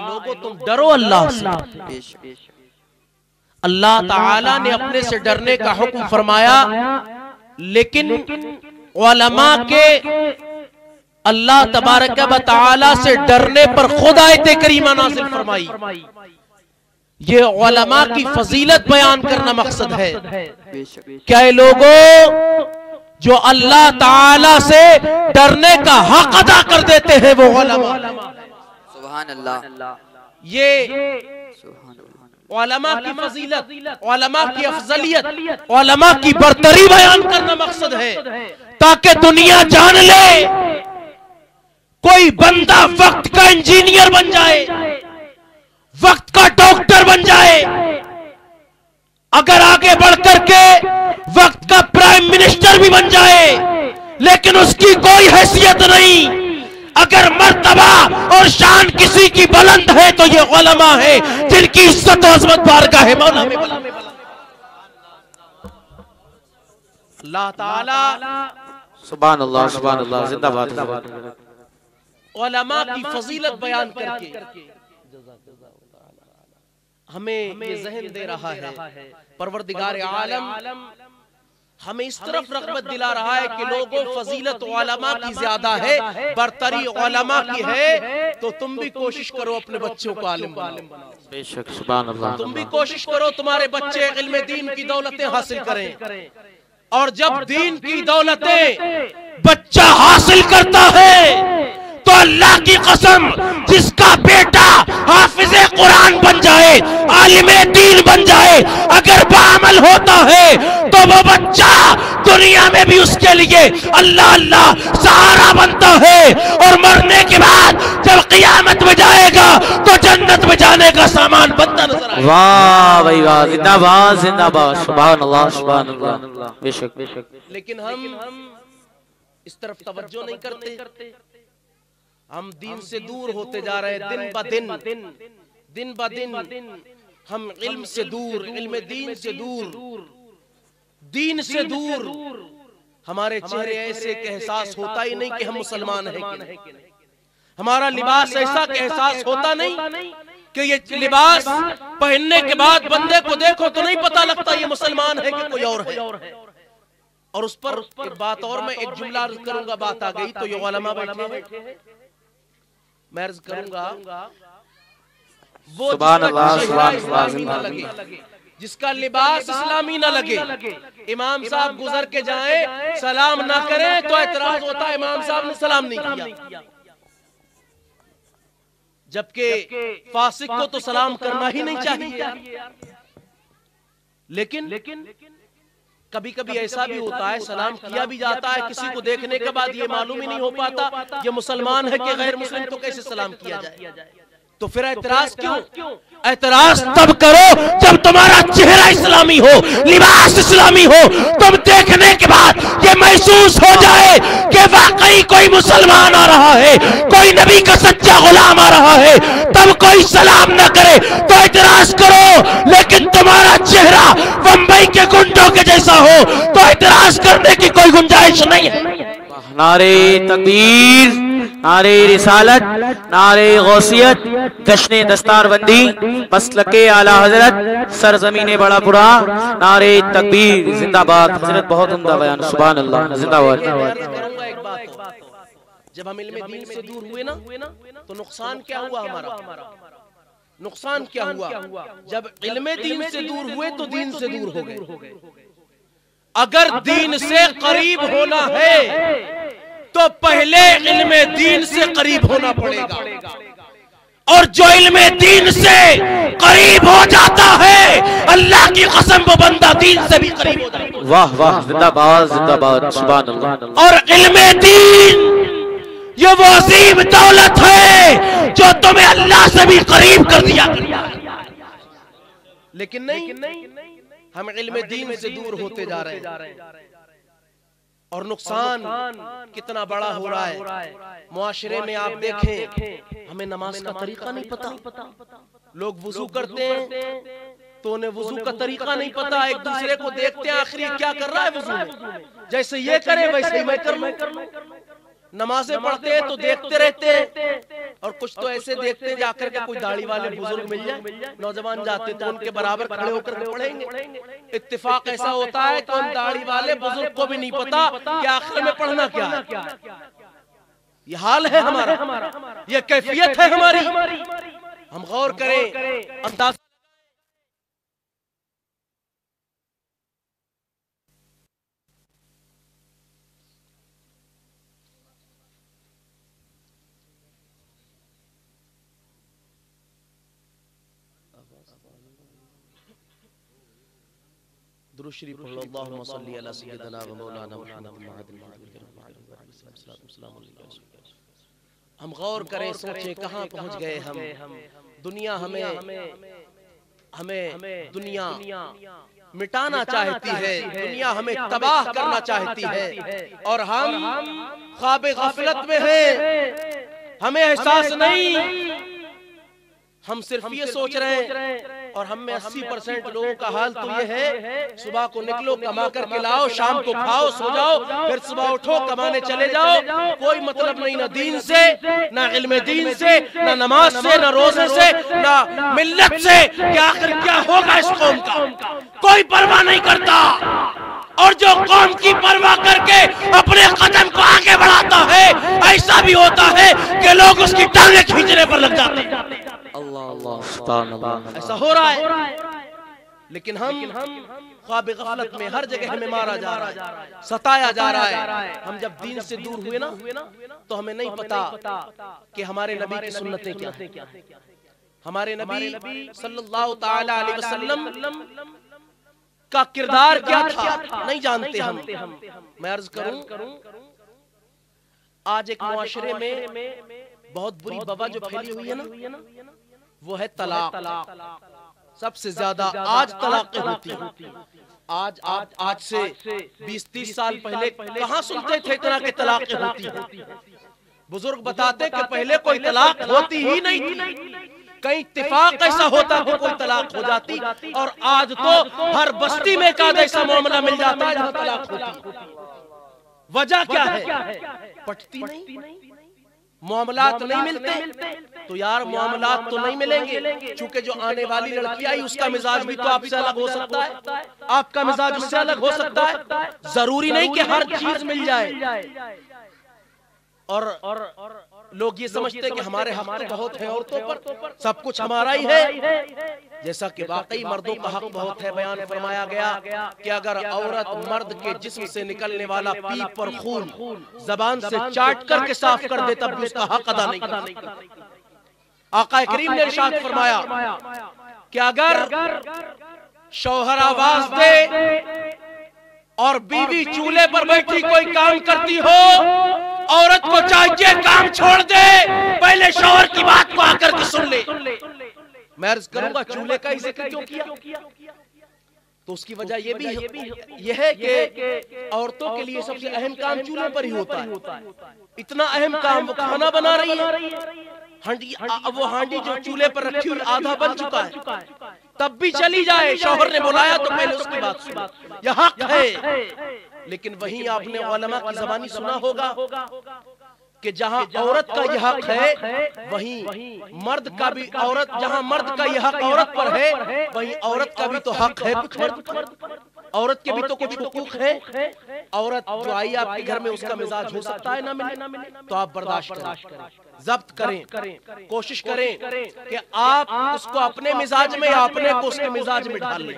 लोगो तुम डरो अल्लाह से। अल्लाह ताला ने अपने से डरने का हुक्म फरमाया लेकिन उलमा के अल्लाह तबारक व से डरने पर खुद आयत करीमा नाजिल फरमाई। ये उलमा की फजीलत बयान करना मकसद है। क्या ये लोगों जो अल्लाह ताला से डरने का हक अदा कर देते हैं वो उलमा। सुभान अल्लाह ये सुभान की फजीलत उलमा की अफजलियत की बरतरी बयान करना मकसद है ताकि दुनिया जान ले। कोई बंदा वक्त का इंजीनियर बन जाए वक्त का डॉक्टर बन जाए अगर आगे बढ़ करके वक्त का प्राइम मिनिस्टर भी बन जाए लेकिन उसकी कोई हैसियत नहीं। अगर मरतबा और शान किसी की बुलंद है तो ये उलमा है जिनकी इज़्ज़त और अजमत बारगाह है मौला में बुलंद अल्लाह ताला। अल्लाह जिंदाबाद। उलमा की फजीलत बयान करके हमें ये जहन दे रहा है परवरदिगार आलम हमें इस तरफ़ रगबत दिला रहा है कि लोगों फजीलत उलमा की ज़्यादा है बरतरी उलमा की है तो तुम भी कोशिश करो अपने बच्चों को आलिम बनाओ। बेशक सुभान अल्लाह तुम भी कोशिश करो तुम्हारे बच्चे इल्म दीन की दौलतें हासिल करें। और जब दीन की दौलतें बच्चा हासिल करता है तो अल्लाह की कसम जिसका बेटा हाफिज कुरान बन जाए आलिम दीन बन जाए अगर बामल होता है तो वो बच्चा दुनिया में भी उसके लिए अल्लाह अल्लाह सहारा बनता है। और मरने के बाद जब कियामत में जाएगा तो जन्नत में जाने का सामान बनता नज़र वाह भाई वाह जिंदाबाद जिंदाबाद सुभान अल्लाह सुभान अल्लाह बेशक बेशक। लेकिन हम इस तरफ़ तवज्जो नहीं करते। हम दीन से दूर होते जा रहे हैं दिन ब दिन दिन। ब दिन। हम इल्म से दूर इल्म दीन से दूर। दीन से दूर। हमारे चेहरे ऐसे के एहसास होता ही नहीं कि हम मुसलमान हैं कि नहीं। हमारा लिबास ऐसा के एहसास होता नहीं कि ये लिबास पहनने के बाद बंदे को देखो तो नहीं पता लगता ये मुसलमान है कि कोई और है। और उस पर बात और मैं एक जुमला करूँगा बात आ गई तो ये उलमा बैठे हैं। मैं अर्ज़ करूँगा वो ना लगे जिसका लिबास इस्लामी ना लगे इमाम साहब गुजर के जाएँ सलाम ना करें तो एतराज़ होता है इमाम साहब ने सलाम नहीं किया। जबकि फासिक को तो सलाम करना ही नहीं चाहिए। लेकिन लेकिन कभी कभी ऐसा भी होता है सलाम किया भी जाता है किसी को देखने के बाद ये मालूम ही नहीं हो पाता ये मुसलमान है कि गैर मुस्लिम तो कैसे सलाम किया जाए? तो फिर एतराज़ क्यों? एतराज़ तब करो जब तुम्हारा चेहरा इस्लामी हो लिबास इस्लामी हो तुम देखने के बाद ये महसूस हो जाए कि वाकई कोई मुसलमान आ रहा है कोई नबी का सच्चा गुलाम आ रहा है। तब कोई सलाम ना करे तो एतराज़ करो लेकिन तुम्हारा चेहरा बम्बई के गुंडों के जैसा हो तो एतराज़ करने की कोई गुंजाइश नहीं है। नारे तकबीर नारे रिसालत नारे गौसियत जश्न दस्तारबंदी मसलक आला हज़रत सरजमीन बड़ा पुरा नारे तकबीर जिंदाबाद। हज़रत बहुत उम्दा बयान सुबह अल्लाह जिंदाबाद। जब हम इल्म दीन से दूर हुए ना तो नुकसान क्या हुआ हमारा? नुकसान क्या हुआ? जब इल्म दीन से दूर हुए तो दीन से दूर हो गए। अगर दीन से करीब होना है तो पहले इल्म दीन से करीब होना पड़ेगा। और जो इल्म दीन से करीब हो जाता है अल्लाह की कसम वो बंदा दीन से भी करीब हो जाएगा वाह वाह जिंदाबाद जिंदाबाद और इल्म दीन ये वो अजीम दौलत है जो तुम्हें अल्लाह से भी करीब कर दिया। लेकिन नहीं हम इल्म दीन से दूर होते जा रहे हैं। और नुकसान कितना बड़ा हो रहा है। मुआशरे में आप देखें हमें नमाज़ का तरीका नहीं पता। लोग वज़ू करते हैं तो उन्हें वज़ू का तरीका नहीं पता एक दूसरे को देखते हैं आखिरी क्या कर रहा है वज़ू जैसे ये करे वैसे मैं कर लूँ। नमाजें पढ़ते हैं तो देखते रहते हैं। और कुछ तो ऐसे देखते हैं जाकर के कोई दाढ़ी वाले बुज़ुर्ग मिल जाए। नौजवान जाते तो उनके बराबर खड़े होकर पढ़ेंगे। इत्तेफाक ऐसा होता है कि उन दाढ़ी वाले बुज़ुर्ग को भी नहीं पता कि आखिर में पढ़ना क्या है। ये हाल है हमारा। ये कैफियत है हमारी। हम गौर करें। अंदाज दुरुशरी पढ़ लो अल्लाहुम्मा सल्ली अला सय्यिदना व मौलाना मुहम्मद महदिल हम गौर करें सोचें कहाँ पहुँच गए हम दुनिया हमें हमें दुनिया मिटाना चाहती है दुनिया हमें तबाह करना चाहती है और हम ख्वाब गफलत में हैं हमें एहसास नहीं हम सिर्फ़ ये सोच रहे हैं और हम में 80 परसेंट लोगों का हाल तो ये है सुबह को निकलो कमा कर के लाओ शाम को खाओ सो जाओ फिर सुबह उठो कमाने चले जाओ। कोई मतलब नहीं ना दीन से ना इल्म दीन से ना नमाज़ से ना रोज़े से ना मिल्लत से। कि आखिर क्या होगा इस कौम का? कोई परवाह नहीं करता। और जो कौम की परवाह करके अपने कदम को आगे बढ़ाता है ऐसा भी होता है कि लोग उसकी टांगे खींचने पर लग जाते हैं। ऐसा हो रहा है लेकिन हम हम ख्वाब गफलत में हर जगह हमें मारा जा रहा है सताया जा रहा है। हम जब दीन से दूर हुए ना तो हमें नहीं पता कि हमारे नबी की सुन्नतें क्या हैं। हमारे नबी सल्लल्लाहु ताला अलैहि वसल्लम का किरदार क्या था नहीं जानते हम। मैं अर्ज़ करूँ आज एक मुआशरे में बहुत बुरी बवा जो फैली हुई है ना। वो है तलाक। सबसे ज़्यादा आज तलाक होती है। आज आप आज से 20-30 साल पहले कहाँ सुनते थे इतना के तलाक होती है? बुज़ुर्ग बताते कि पहले कोई तलाक होती ही नहीं थी। कहीं इत्तेफाक ऐसा होता कि कोई तलाक हो जाती और आज तो हर बस्ती में का ऐसा मामला मिल जाता है जहाँ तलाक होती वजह क्या है? पटती नहीं। मामलात नहीं मिलते। तो यार मामलात तो नहीं मिलेंगे। क्योंकि जो आने वाली लड़की आई उसका मिजाज भी तो आपसे अलग हो सकता है। आपका मिजाज उससे अलग हो सकता है। ज़रूरी नहीं कि हर चीज़ मिल जाए। और और लोग ये समझते हैं कि हमारे हक तो बहुत है औरतों पर। सब कुछ हमारा ही है। जैसा कि वाकई मर्दों का हक बहुत है बयान फरमाया गया कि अगर औरत मर्द के जिस्म से निकलने वाला पीप पर खून जबान से चाट करके साफ़ कर दे तब भी उसका हक अदा नहीं करता। आका करीम ने इरशाद फरमाया कि अगर शौहर आवाज़ दे और बीवी चूल्हे पर बैठी कोई काम करती हो औरत को चाहिए काम छोड़ दे पहले शौहर की बात को आकर के सुन ले। मैं अर्ज़ करूँगा चूल्हे का ही ज़िक्र क्यों किया? तो उसकी वजह ये भी ये है कि औरतों के लिए सबसे अहम काम चूल्हे पर ही होता है इतना अहम काम वो खाना बना रही है। हांडी वो हांडी जो चूल्हे पर रखी हुई आधा बन चुका है। तब भी चली जाए शौहर ने बुलाया तो पहले उसकी बात सुन। यह हक है। लेकिन वहीं आपने की जबानी सुना होगा। कि जहाँ औरत का यह हक है वहीं मर्द का भी औरत जहाँ मर्द का यह हक औरत पर है वहीं औरत का भी तो हक है कुछ औरत के भी तो कुछ हुकूक है औरत जो आई आपके घर में उसका मिजाज हो सकता है ना मिले तो आप बर्दाश्त करें। जब्त करें। कोशिश करें कि आप उसको अपने मिजाज में या अपने को उसके मिजाज में ढाल लें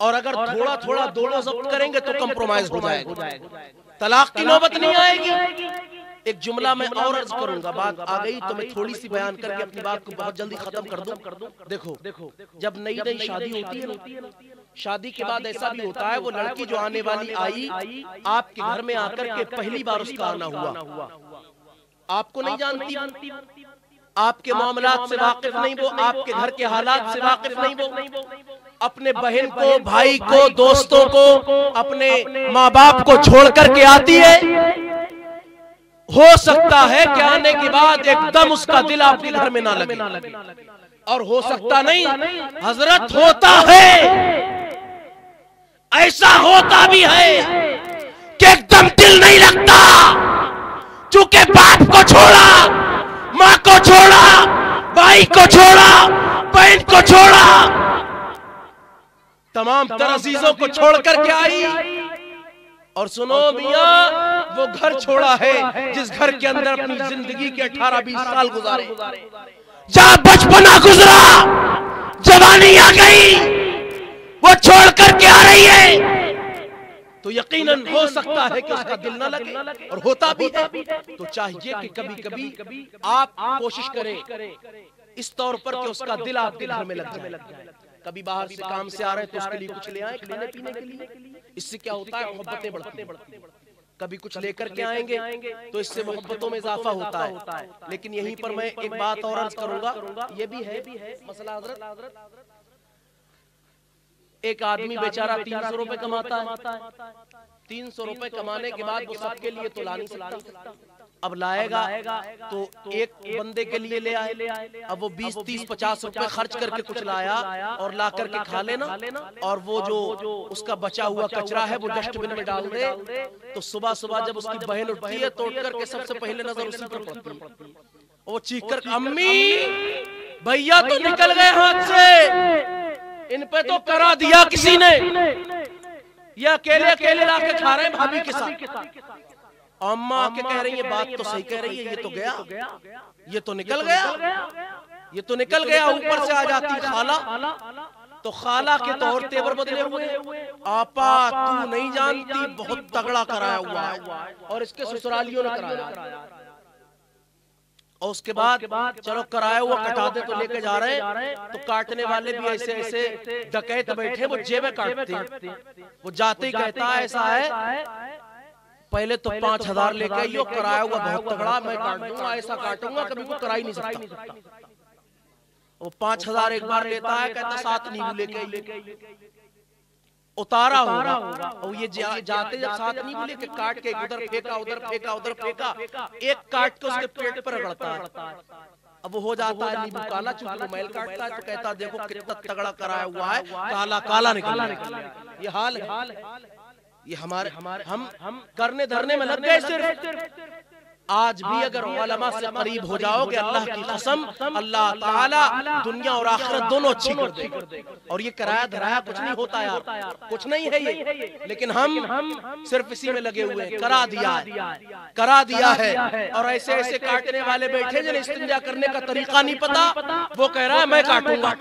और अगर थोड़ा थोड़ा दोनों जब्त करेंगे तो कंप्रोमाइज हो जाएगा। तलाक की नौबत नहीं आएगी। एक जुमला मैं और अर्ज़ करूँगा बात आ गई तो मैं थोड़ी सी बयान करके अपनी बात को बहुत जल्दी खत्म कर दूँ। कर दूँ। देखो देखो जब नई नई शादी होती है ना शादी के बाद ऐसा भी होता है वो लड़की जो आने वाली आई आपके घर में आकर के पहली बार उसका आना हुआ। आपको नहीं जानती? आपके मामला से वाकिफ नहीं वो आपके घर के हालात से वाकिफ नहीं वो। अपने बहन को भाई को दोस्तों को अपने माँ बाप को छोड़ करके आती है हो सकता है कि आने के बाद एकदम उसका दिल आपके घर में ना लगे। और हो सकता नहीं, हज़रत होता है। ऐसा होता भी है कि एकदम दिल नहीं लगता। चूँकि बाप को छोड़ा, माँ को छोड़ा, भाई को छोड़ा, बहन को छोड़ा, तमाम तरह चीज़ों को छोड़ करके आई। और सुनो मिया वो घर छोड़ा है जिस घर के अंदर अपनी ज़िंदगी के 18-20 साल गुजारे। जहाँ बचपना गुजरा जवानी आ गई वो छोड़ करके आ रही है। तो यकीनन हो सकता है कि उसका दिल न लगे और होता भी है। तो चाहिए कि कभी कभी आप कोशिश करें इस तौर पर कि उसका दिल आपके घर में लग जाए। कभी बाहर से काम से आ रहे हैं तो उसके लिए कुछ ले आए खाने पीने के लिए। इससे क्या होता है? मोहब्बतें बढ़ती बढ़ती कभी कुछ लेकर के आएँगे तो इससे मोहब्बतों में इजाफा होता है। लेकिन यहीं पर मैं एक बात और अर्ज़ करूँगा। ये भी है मसला हज़रत। एक आदमी बेचारा तीन सौ रुपए कमाता है। तीन सौ रुपए कमाने के बाद वो सबके लिए तो ला नहीं सकता। अब लाएगा तो एक बंदे के लिए ले आए। अब वो बीस तीस पचास रुपए खर्च करके कुछ लाया और ला करके खा लेना। और वो जो उसका बचा हुआ कचरा है वो डस्टबिन में डाल दे। तो सुबह सुबह जब उसकी बहन उठती है तो उठ करके सबसे पहले नज़र उसी पर पड़ती। है वो चीख कर अम्मी भैया तो निकल गए हाथ से। इन पे तो करा दिया किसी ने। ये अकेले अकेले ला के खा रहे हैं भाभी के साथ। अम्मा आके कह रही है? बात तो सही कह रही है ये तो गया। ये तो निकल गया। ये तो निकल गया ऊपर से आ जाती खाला। तो खाला के तौर तेवर बदले हुए। आपा तू नहीं जानती बहुत तगड़ा कराया हुआ है। और इसके ससुरालियों ने कराया। और उसके बाद चलो कराया हुआ कटा दे तो लेके जा रहे। हैं तो काटने वाले भी ऐसे ऐसे डकैत बैठे वो जेबे काटते हैं। वो जाते ही कहता है ऐसा है। पहले तो पाँच हज़ार लेके आइयो कराया हुआ बहुत तगड़ा मैं काट दूँगा ऐसा काटूँगा कभी को करा ही नहीं सकता। वो पाँच हज़ार एक बार लेता है कहता सात नींबू लेके उतारा होगा। और ये जा, जाते जब साथ नहीं लेके काट के उधर फेंका उधर फेंका उधर फेंका एक काट के उसके पेट पर रगड़ता है। अब वो हो जाता है नींबू काला चूँकि मैल काटता है तो कहता देखो कितना तगड़ा कराया हुआ है काला काला निकल ये हाल है ये हमारे हमारे हम हम करने धरने में लग गए सिर्फ़। आज भी अगर से करीब हो जाओगे अल्लाह की कसम अल्लाह ताला दुनिया और आखिरत दोनों अच्छी कर दे और ये कराया धराया कुछ नहीं होता यार कुछ नहीं है ये। लेकिन हम हम सिर्फ़ इसी में लगे हुए हैं। करा दिया है। करा दिया है। और ऐसे ऐसे काटने वाले बैठे जिन्हें इस्तेंजा करने का तरीका नहीं पता वो कह रहा है मैं काटूँगा।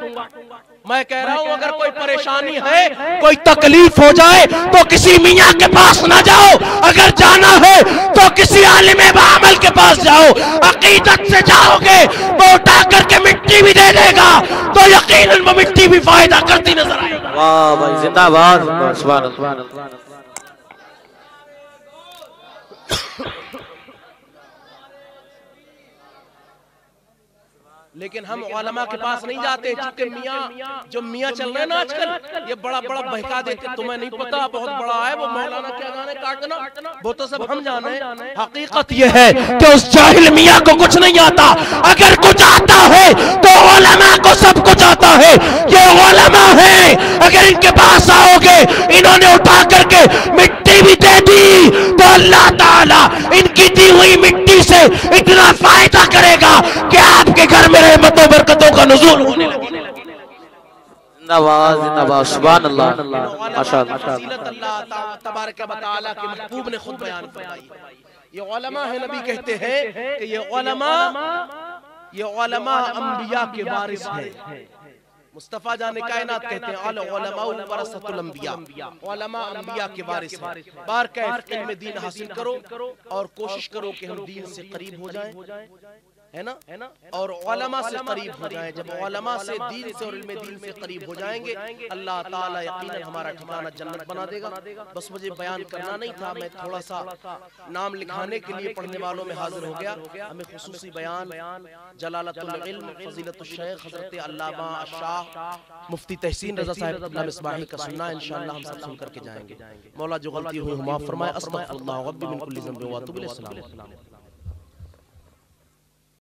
मैं कह रहा हूँ अगर कोई परेशानी है कोई तकलीफ़ हो जाए तो किसी मियाँ के पास ना जाओ अगर जाना है तो किसी आलिम बामल के पास जाओ। अकीदत से जाओगे, वो उठा करके मिट्टी भी दे देगा। तो यकीन वो मिट्टी भी फ़ायदा करती नज़र आएगी। वाह जिंदाबाद। लेकिन हम ओलमा के पास नहीं जाते चूँकि मियाँ जो मियाँ चल रहे हैं ना आजकल ये बड़ा बड़ा बहका देते तुम्हें नहीं पता बहुत बड़ा है वो मौलाना क्या जाने काटना। वो तो सब हम जाने हकीकत ये है कि उस जाहिल मियाँ को कुछ नहीं आता। अगर कुछ आता है तो ओलमा को सब कुछ आता है। ये ओलमा है। अगर इनके पास आओगे इन्होंने उठा करके मिट्टी भी दे दी तो अल्लाह ताला इनकी दी हुई मिट्टी से इतना फ़ायदा करेगा कि घर में रहमतों बरकतों का नजूल होने लगे। जिंदाबाद सुभान अल्लाह माशाअल्लाह अल्लाह तबारक व तआला के महबूब ने खुद बयान फरमाई। ये उलमा है नबी कहते हैं कि ये उलमा ये उलमा अंबिया के वारिस है। मुस्तफ़ा जान कायनात कहते हैं अल उलमा वरसतुल अंबिया। उलमा अंबिया के वारिस हैं। बार कैफ इल्म दीन हासिल करो और कोशिश करो कि हम दीन से करीब हो जाएँ। है ना है ना और ओलमा से करीब हो जाएँ जब ओलमा से दीन से और इल्म दीन से करीब हो जाएँगे अल्लाह ताला यकीनन हमारा ठिकाना जन्नत बना देगा बस मुझे बयान करना नहीं था मैं थोड़ा सा नाम लिखाने के लिए पढ़ने वालों में हाजिर हो गया हमें खसूसी बयान जलालतुल इल्म फजीलतुल शेख हज़रत अल्लामा शाह मुफ्ती तहसीन रजा साहब मिसबाही का सुनना इंशाअल्लाह हम सब सुन करके जाएँगे मौला जो गलती हुई माफ़ फरमाए अस्तगफिरुल्लाह रब्बी मिन कुल्ली ज़ंबि व अतूबु इलैहि